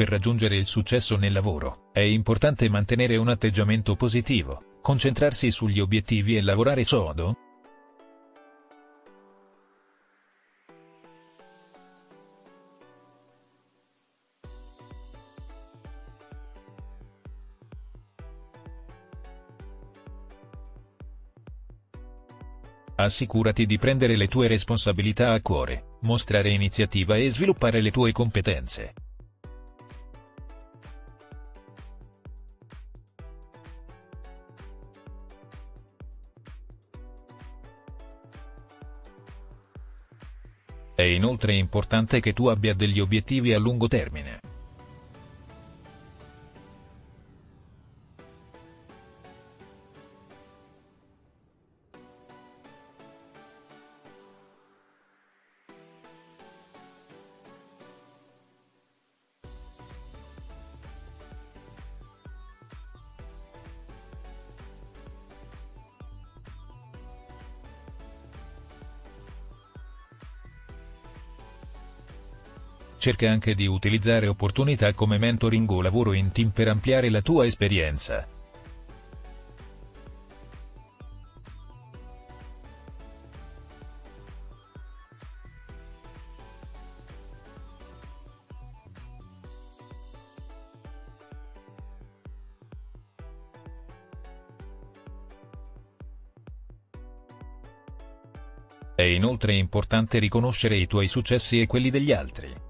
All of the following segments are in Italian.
Per raggiungere il successo nel lavoro, è importante mantenere un atteggiamento positivo, concentrarsi sugli obiettivi e lavorare sodo, Assicurati di prendere le tue responsabilità a cuore, mostrare iniziativa e sviluppare le tue competenze. È inoltre importante che tu abbia degli obiettivi a lungo termine. Cerca anche di utilizzare opportunità come mentoring o lavoro in team per ampliare la tua esperienza. È inoltre importante riconoscere i tuoi successi e quelli degli altri.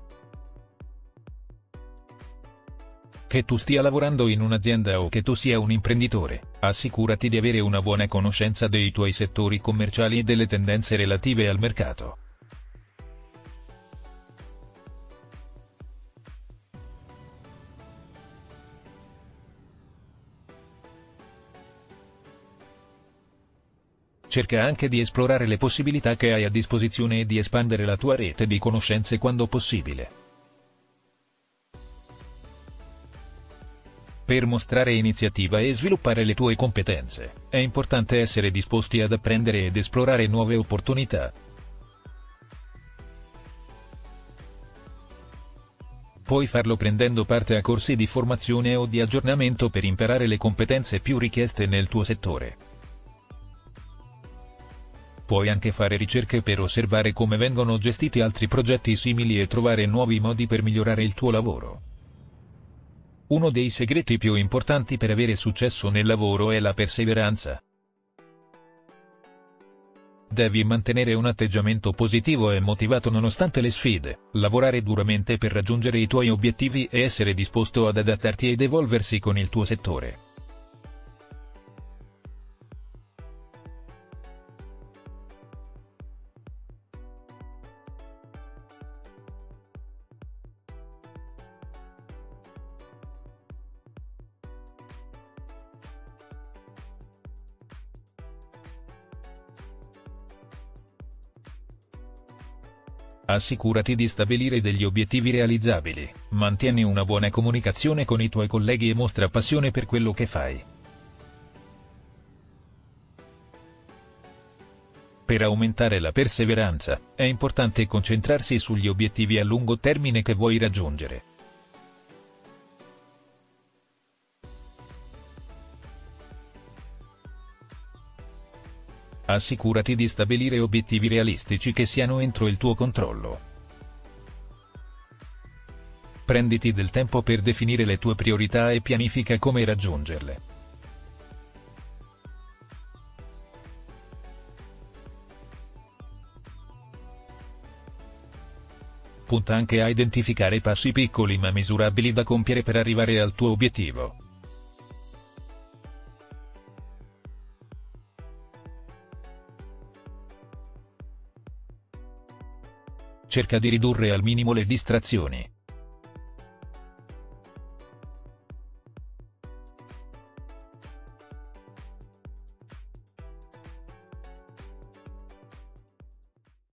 Che tu stia lavorando in un'azienda o che tu sia un imprenditore, assicurati di avere una buona conoscenza dei tuoi settori commerciali e delle tendenze relative al mercato. Cerca anche di esplorare le possibilità che hai a disposizione e di espandere la tua rete di conoscenze quando possibile. Per mostrare iniziativa e sviluppare le tue competenze, è importante essere disposti ad apprendere ed esplorare nuove opportunità. Puoi farlo prendendo parte a corsi di formazione o di aggiornamento per imparare le competenze più richieste nel tuo settore. Puoi anche fare ricerche per osservare come vengono gestiti altri progetti simili e trovare nuovi modi per migliorare il tuo lavoro. Uno dei segreti più importanti per avere successo nel lavoro è la perseveranza. Devi mantenere un atteggiamento positivo e motivato nonostante le sfide, lavorare duramente per raggiungere i tuoi obiettivi e essere disposto ad adattarti ed evolversi con il tuo settore. Assicurati di stabilire degli obiettivi realizzabili, mantieni una buona comunicazione con i tuoi colleghi e mostra passione per quello che fai. Per aumentare la perseveranza, è importante concentrarsi sugli obiettivi a lungo termine che vuoi raggiungere. Assicurati di stabilire obiettivi realistici che siano entro il tuo controllo. Prenditi del tempo per definire le tue priorità e pianifica come raggiungerle. Punta anche a identificare passi piccoli ma misurabili da compiere per arrivare al tuo obiettivo. Cerca di ridurre al minimo le distrazioni,